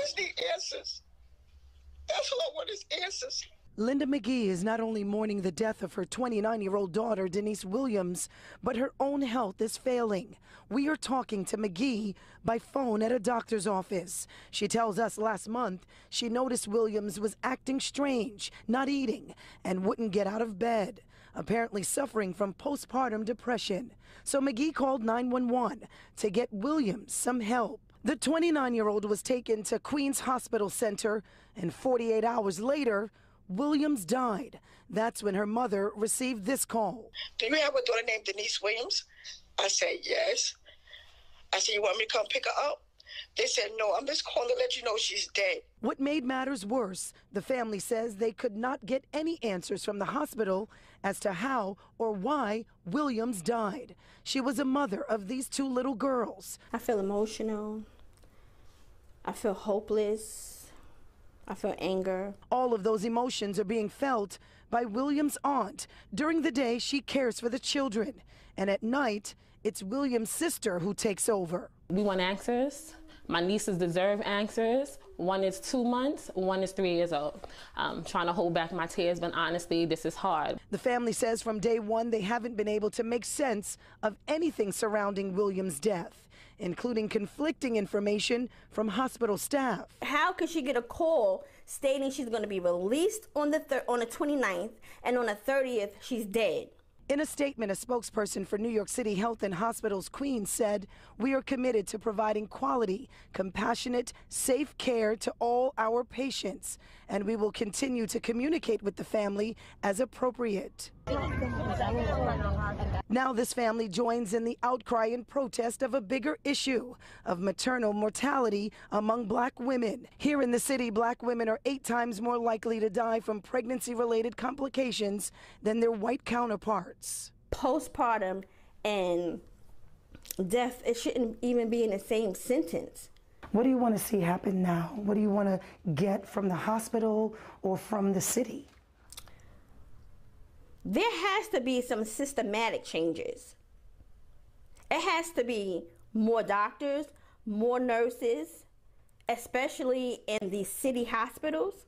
just need answers. That's all I want is answers. Linda McGee is not only mourning the death of her 29 year old daughter, Denise Williams, but her own health is failing. We are talking to McGee by phone at a doctor's office. She tells us last month she noticed Williams was acting strange, not eating, and wouldn't get out of bed, apparently suffering from postpartum depression. So McGee called 911 to get Williams some help. The 29 year old was taken to Queens Hospital Center, and 48 hours later, Williams died. That's when her mother received this call. Do you have a daughter named Denise Williams? I said, Yes. I said, You want me to come pick her up? They said, No, I'm just calling to let you know she's dead. What made matters worse, the family says they could not get any answers from the hospital as to how or why Williams died. She was a mother of these two little girls. I feel emotional. I feel hopeless. I feel anger. All of those emotions are being felt by William's aunt. During the day, she cares for the children. And at night, it's William's sister who takes over. We want answers. My nieces deserve answers. One is two months, one is three years old. I'm trying to hold back my tears, but honestly, this is hard. The family says from day one they haven't been able to make sense of anything surrounding William's death, including conflicting information from hospital staff. How could she get a call stating she's going to be released on the thir- on the 29th and on the 30th she's dead? In a statement, a spokesperson for New York City Health and Hospitals Queens said, We are committed to providing quality, compassionate, safe care to all our patients, and we will continue to communicate with the family as appropriate. Now, this family joins in the outcry and protest of a bigger issue of maternal mortality among black women. Here in the city, black women are eight times more likely to die from pregnancy related complications than their white counterparts. Postpartum and death, it shouldn't even be in the same sentence. What do you want to see happen now? What do you want to get from the hospital or from the city? There has to be some systematic changes. It has to be more doctors, more nurses, especially in the city hospitals.